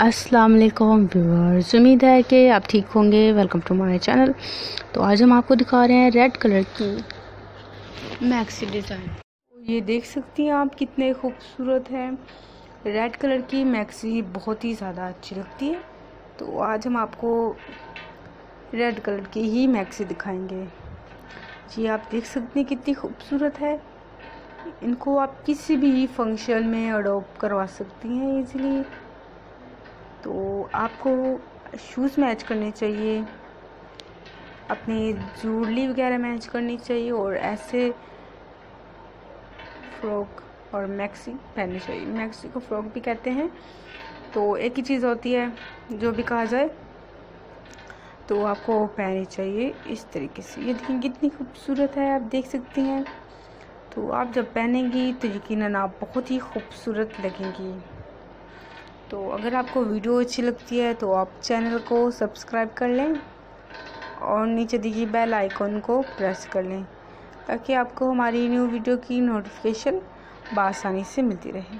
अस्सलाम वालेकुम व्यूअर्स उम्मीद है कि आप ठीक होंगे। वेलकम टू माय चैनल तो आज हम आपको दिखा रहे हैं रेड कलर की मैक्सी डिज़ाइन ये देख सकती हैं आप कितने खूबसूरत हैं। रेड कलर की मैक्सी बहुत ही ज़्यादा अच्छी लगती है। तो आज हम आपको रेड कलर की ही मैक्सी दिखाएँगे। जी, आप देख सकते हैं कितनी खूबसूरत है। इनको आप किसी भी फ़ंक्शन में अडोप्ट करवा सकती हैं इजीली तो आपको शूज़ मैच करने चाहिए, अपनी जूलरी वगैरह मैच करनी चाहिए और ऐसे फ्रॉक और मैक्सी पहननी चाहिए। मैक्सी को फ्रॉक भी कहते हैं। तो एक ही चीज़ होती है, जो भी कहा जाए तो आपको पहननी चाहिए इस तरीके से। ये देखिए कितनी खूबसूरत है, आप देख सकती हैं। तो आप जब पहनेंगी तो यकीनन आप बहुत ही खूबसूरत लगेंगी। तो अगर आपको वीडियो अच्छी लगती है तो आप चैनल को सब्सक्राइब कर लें और नीचे दीजिए बेल आइकॉन को प्रेस कर लें ताकि आपको हमारी न्यू वीडियो की नोटिफिकेशन बसानी से मिलती रहे।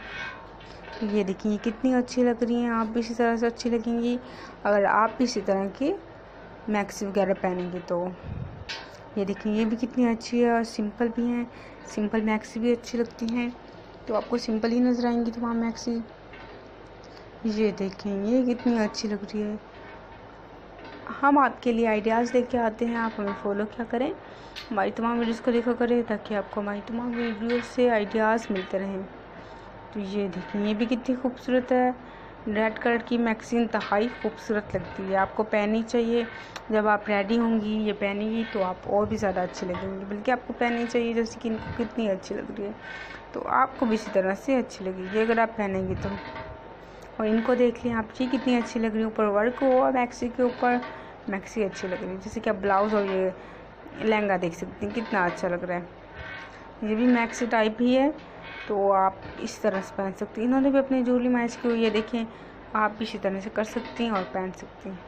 तो ये देखिए कितनी अच्छी लग रही हैं। आप भी इसी तरह से अच्छी लगेंगी। अगर आप भी इसी तरह की मैक्सी वगैरह पहनेंगे तो। ये देखिए, ये भी कितनी अच्छी है और सिंपल भी हैं। सिंपल मैक्सी भी अच्छी लगती हैं। तो आपको सिंपल ही नज़र आएँगी तमाम मैक्सी ये देखें ये कितनी अच्छी लग रही है। हम आपके लिए आइडियाज़ लेके आते हैं, आप हमें फॉलो क्या करें? हमारी तमाम वीडियोज़ को देखा करें, ताकि आपको हमारी तमाम वीडियोज़ से आइडियाज़ मिलते रहें। तो ये देखें, ये भी कितनी खूबसूरत है। रेड कलर की मैक्सी इंतहाई खूबसूरत लगती है। आपको पहननी चाहिए। जब आप रेडी होंगी, ये पहनेंगी तो आप और भी ज़्यादा अच्छी लगेंगी। बल्कि आपको पहननी चाहिए, जैसे कि इनको कितनी अच्छी लग रही है। तो आपको भी इसी तरह से अच्छी लगेगी। अगर आप पहनेंगी तो। और इनको देख लें आप ये कितनी अच्छी लग रही है ऊपर वर्क हो और मैक्सी के ऊपर। मैक्सी अच्छी लग रही है, जैसे कि आप ब्लाउज़ और ये लहंगा देख सकते हैं, कितना अच्छा लग रहा है। ये भी मैक्सी टाइप ही है तो आप इस तरह से पहन सकते हैं। इन्होंने भी अपनी जूली मैच की हुई है देखें आप इसी तरह से कर सकती हैं और पहन सकती हैं।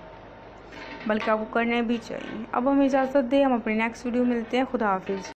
बल्कि आपको करने भी चाहिए। अब हम इजाज़त दें, हम अपने नेक्स्ट वीडियो मिलते हैं। खुदा हाफिज़।